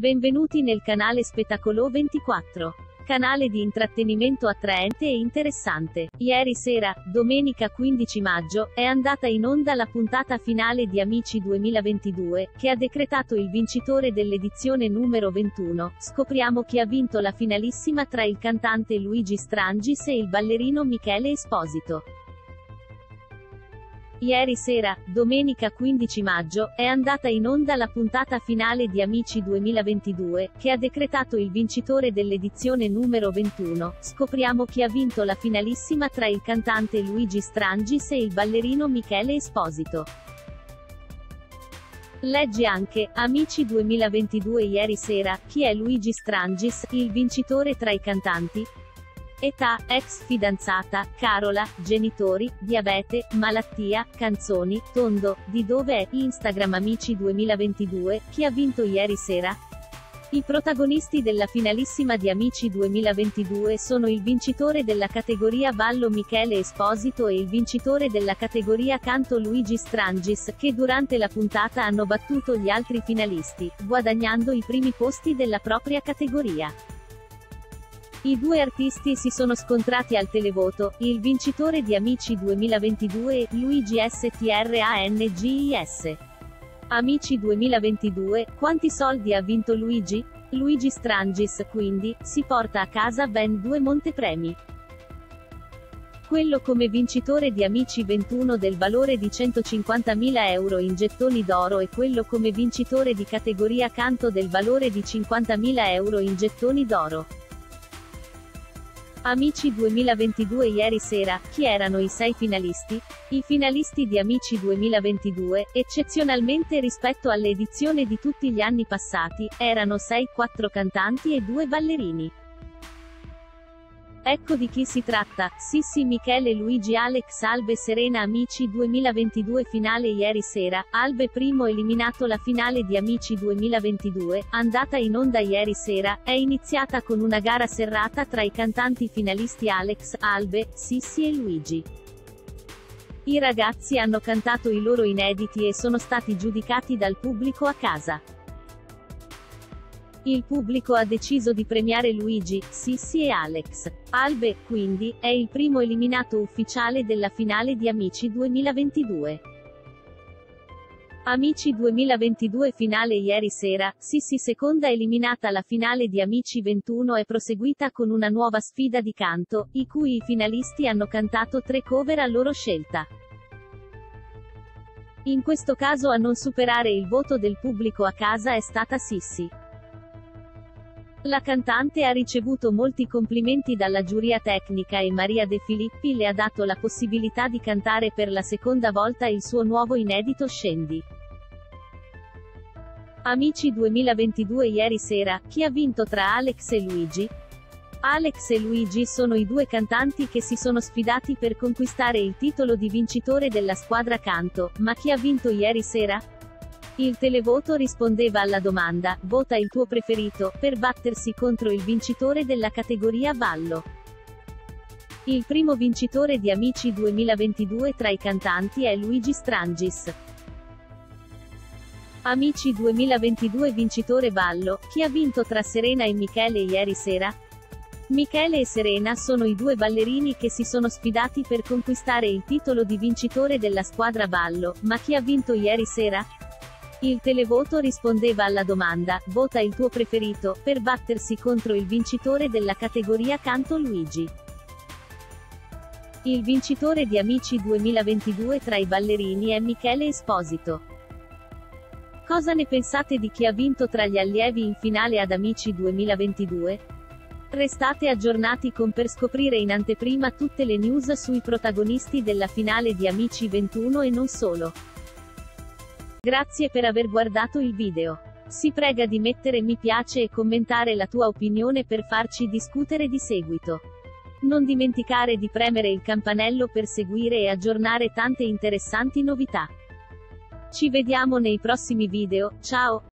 Benvenuti nel canale Spettacolo 24. Canale di intrattenimento attraente e interessante. Ieri sera, domenica 15 maggio, è andata in onda la puntata finale di Amici 2022, che ha decretato il vincitore dell'edizione numero 21. Scopriamo chi ha vinto la finalissima tra il cantante Luigi Strangis e il ballerino Michele Esposito. Ieri sera, domenica 15 maggio, è andata in onda la puntata finale di Amici 2022, che ha decretato il vincitore dell'edizione numero 21. Scopriamo chi ha vinto la finalissima tra il cantante Luigi Strangis e il ballerino Michele Esposito. Leggi anche, Amici 2022 ieri sera, chi è Luigi Strangis, il vincitore tra i cantanti? Età, ex fidanzata, Carola, genitori, diabete, malattia, canzoni, tondo, di dove è, Instagram Amici 2022, chi ha vinto ieri sera? I protagonisti della finalissima di Amici 2022 sono il vincitore della categoria Ballo Michele Esposito e il vincitore della categoria Canto Luigi Strangis, che durante la puntata hanno battuto gli altri finalisti, guadagnando i primi posti della propria categoria. I due artisti si sono scontrati al televoto, il vincitore di Amici 2022, Luigi Strangis. Amici 2022, quanti soldi ha vinto Luigi? Luigi Strangis, quindi, si porta a casa ben due montepremi. Quello come vincitore di Amici 21 del valore di 150.000 euro in gettoni d'oro e quello come vincitore di categoria canto del valore di 50.000 euro in gettoni d'oro. Amici 2022 Ieri sera, chi erano i sei finalisti? I finalisti di Amici 2022, eccezionalmente rispetto all'edizione di tutti gli anni passati, erano 6, 4 cantanti e 2 ballerini. Ecco di chi si tratta, Sissi Michele Luigi Alex Albe Serena Amici 2022 finale ieri sera, Albe primo eliminato la finale di Amici 2022, andata in onda ieri sera, è iniziata con una gara serrata tra i cantanti finalisti Alex, Albe, Sissi e Luigi. I ragazzi hanno cantato i loro inediti e sono stati giudicati dal pubblico a casa. Il pubblico ha deciso di premiare Luigi, Sissi e Alex. Albe, quindi, è il primo eliminato ufficiale della finale di Amici 2022. Amici 2022 finale ieri sera, Sissi seconda eliminata la finale di Amici 21 è proseguita con una nuova sfida di canto, i cui i finalisti hanno cantato tre cover a loro scelta. In questo caso a non superare il voto del pubblico a casa è stata Sissi. La cantante ha ricevuto molti complimenti dalla giuria tecnica e Maria De Filippi le ha dato la possibilità di cantare per la seconda volta il suo nuovo inedito Scendi. Amici 2022 Ieri sera, chi ha vinto tra Alex e Luigi? Alex e Luigi sono i due cantanti che si sono sfidati per conquistare il titolo di vincitore della squadra canto, ma chi ha vinto ieri sera? Il televoto rispondeva alla domanda, vota il tuo preferito, per battersi contro il vincitore della categoria ballo. Il primo vincitore di Amici 2022 tra i cantanti è Luigi Strangis. Amici 2022 vincitore ballo, chi ha vinto tra Serena e Michele ieri sera? Michele e Serena sono i due ballerini che si sono sfidati per conquistare il titolo di vincitore della squadra ballo, ma chi ha vinto ieri sera? Il televoto rispondeva alla domanda, vota il tuo preferito, per battersi contro il vincitore della categoria canto Luigi. Il vincitore di Amici 2022 tra i ballerini è Michele Esposito. Cosa ne pensate di chi ha vinto tra gli allievi in finale ad Amici 2022? Restate aggiornati con per scoprire in anteprima tutte le news sui protagonisti della finale di Amici 21 e non solo. Grazie per aver guardato il video. Si prega di mettere mi piace e commentare la tua opinione per farci discutere di seguito. Non dimenticare di premere il campanello per seguire e aggiornare tante interessanti novità. Ci vediamo nei prossimi video, ciao!